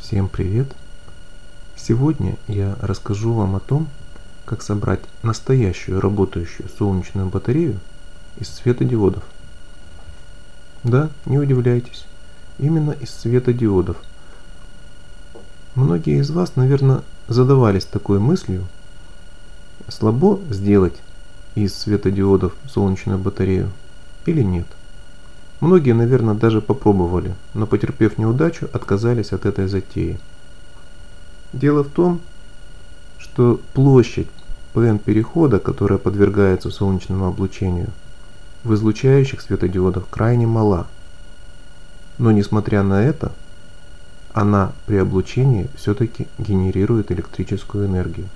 Всем привет! Сегодня я расскажу вам о том, как собрать настоящую работающую солнечную батарею из светодиодов. Да, не удивляйтесь, именно из светодиодов. Многие из вас, наверное, задавались такой мыслью, слабо сделать из светодиодов солнечную батарею или нет. Многие, наверное, даже попробовали, но потерпев неудачу, отказались от этой затеи. Дело в том, что площадь ПН перехода, которая подвергается солнечному облучению, в излучающих светодиодах крайне мала. Но несмотря на это, она при облучении все-таки генерирует электрическую энергию.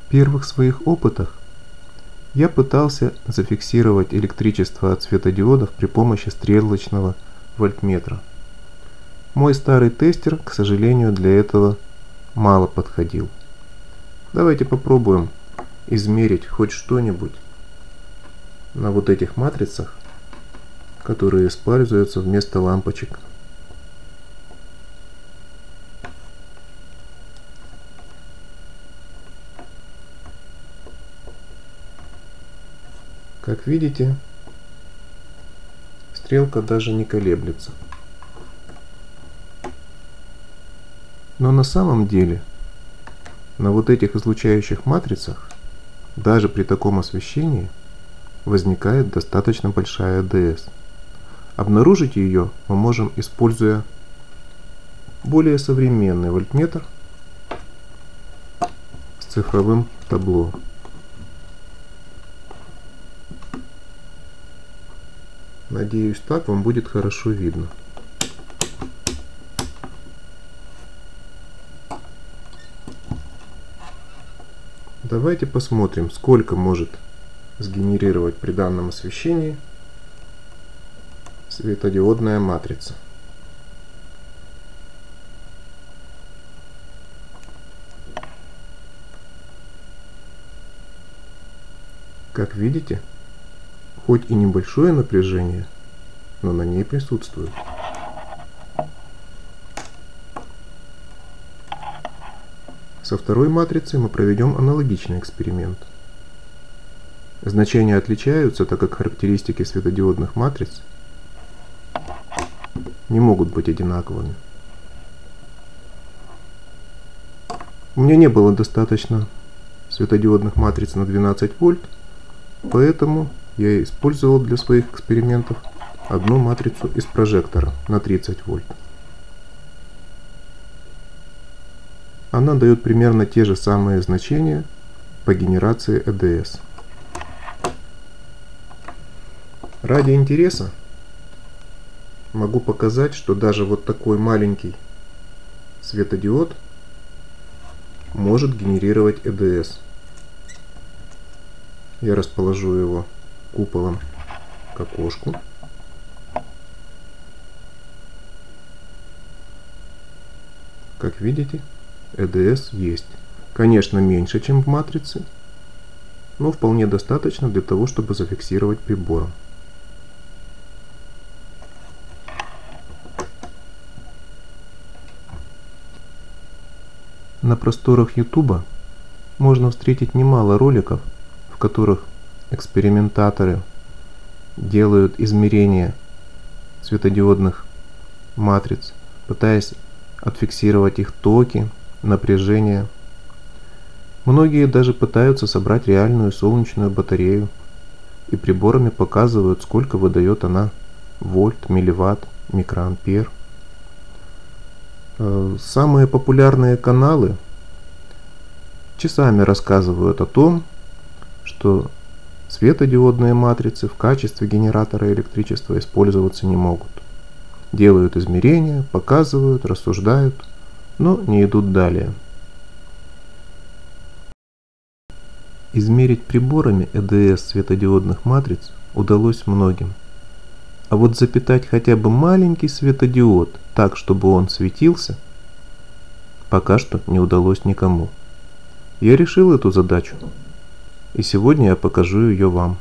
В первых своих опытах я пытался зафиксировать электричество от светодиодов при помощи стрелочного вольтметра. Мой старый тестер, к сожалению, для этого мало подходил. Давайте попробуем измерить хоть что-нибудь на вот этих матрицах, которые используются вместо лампочек Как видите, стрелка даже не колеблется. Но на самом деле, на вот этих излучающих матрицах, даже при таком освещении, возникает достаточно большая АДС. Обнаружить ее мы можем, используя более современный вольтметр с цифровым табло. Надеюсь, так вам будет хорошо видно. Давайте посмотрим, сколько может сгенерировать при данном освещении светодиодная матрица. Как видите, хоть и небольшое напряжение, но на ней присутствует. Со второй матрицей мы проведем аналогичный эксперимент. Значения отличаются, так как характеристики светодиодных матриц не могут быть одинаковыми. У меня не было достаточно светодиодных матриц на 12 вольт, поэтому я использовал для своих экспериментов одну матрицу из прожектора на 30 вольт. Она дает примерно те же самые значения по генерации EDS. Ради интереса могу показать, что даже вот такой маленький светодиод может генерировать EDS. Я расположу его куполом к окошку. Как видите, EDS есть. Конечно, меньше, чем в матрице, но вполне достаточно для того, чтобы зафиксировать прибором. На просторах YouTube можно встретить немало роликов, в которых экспериментаторы делают измерения светодиодных матриц, пытаясь отфиксировать их токи, напряжение. Многие даже пытаются собрать реальную солнечную батарею и приборами показывают, сколько выдает она вольт, милливатт, микроампер. Э, самые популярные каналы часами рассказывают о том, что Светодиодные матрицы в качестве генератора электричества использоваться не могут. Делают измерения, показывают, рассуждают, но не идут далее. Измерить приборами ЭДС светодиодных матриц удалось многим. А вот запитать хотя бы маленький светодиод так, чтобы он светился, пока что не удалось никому. Я решил эту задачу и сегодня я покажу ее вам.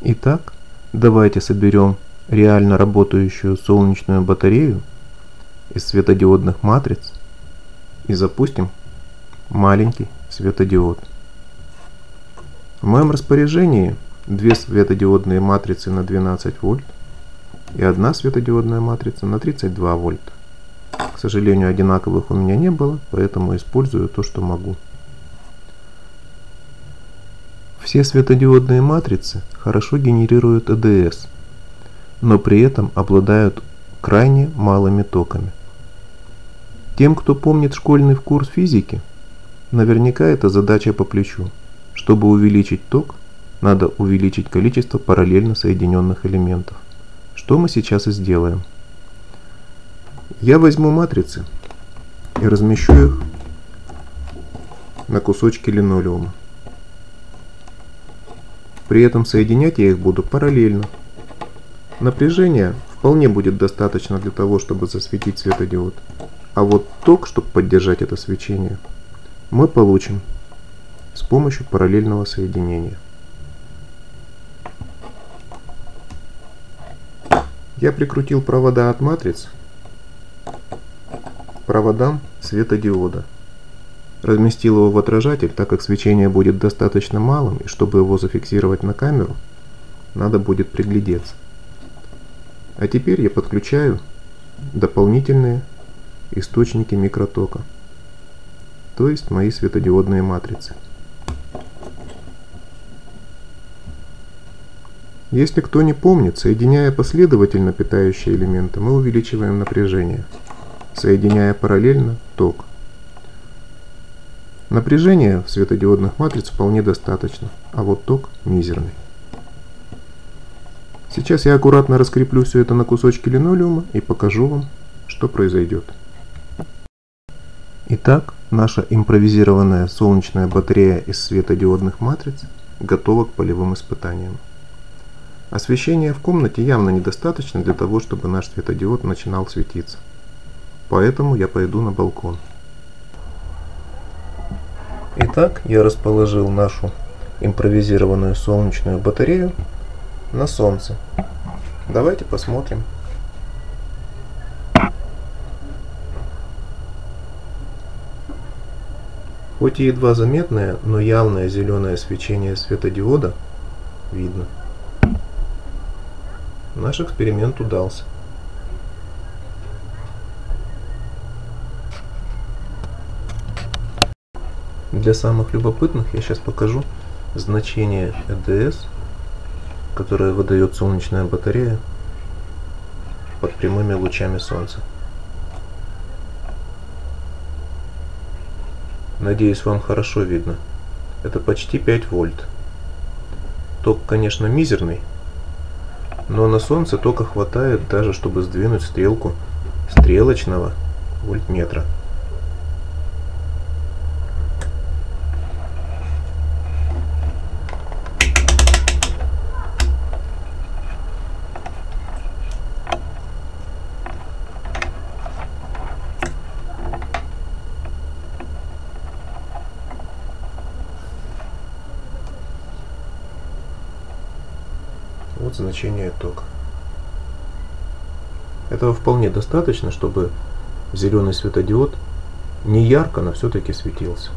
Итак, давайте соберем реально работающую солнечную батарею из светодиодных матриц и запустим маленький светодиод. В моем распоряжении две светодиодные матрицы на 12 вольт и одна светодиодная матрица на 32 вольта. К сожалению, одинаковых у меня не было, поэтому использую то, что могу. Все светодиодные матрицы хорошо генерируют ЭДС, но при этом обладают крайне малыми токами. Тем, кто помнит школьный курс физики, наверняка это задача по плечу. Чтобы увеличить ток, надо увеличить количество параллельно соединенных элементов, что мы сейчас и сделаем. Я возьму матрицы и размещу их на кусочки линолеума. При этом соединять я их буду параллельно. Напряжения вполне будет достаточно для того, чтобы засветить светодиод. А вот ток, чтобы поддержать это свечение, мы получим с помощью параллельного соединения. Я прикрутил провода от матриц к проводам светодиода. Разместил его в отражатель, так как свечение будет достаточно малым, и чтобы его зафиксировать на камеру, надо будет приглядеться. А теперь я подключаю дополнительные источники микротока, то есть мои светодиодные матрицы. Если кто не помнит, соединяя последовательно питающие элементы, мы увеличиваем напряжение, соединяя параллельно ток. Напряжение в светодиодных матриц вполне достаточно, а вот ток мизерный. Сейчас я аккуратно раскреплю все это на кусочки линолеума и покажу вам, что произойдет. Итак, наша импровизированная солнечная батарея из светодиодных матриц готова к полевым испытаниям. Освещения в комнате явно недостаточно для того, чтобы наш светодиод начинал светиться. Поэтому я пойду на балкон. Итак, я расположил нашу импровизированную солнечную батарею на солнце. Давайте посмотрим. Хоть и едва заметное, но явное зеленое свечение светодиода видно. Наш эксперимент удался. Для самых любопытных я сейчас покажу значение EDS, которое выдает солнечная батарея под прямыми лучами солнца. Надеюсь, вам хорошо видно. Это почти 5 вольт. Ток, конечно, мизерный, но на солнце тока хватает даже, чтобы сдвинуть стрелку стрелочного вольтметра. Вот значение тока. Этого вполне достаточно, чтобы зеленый светодиод не ярко, но все-таки светился.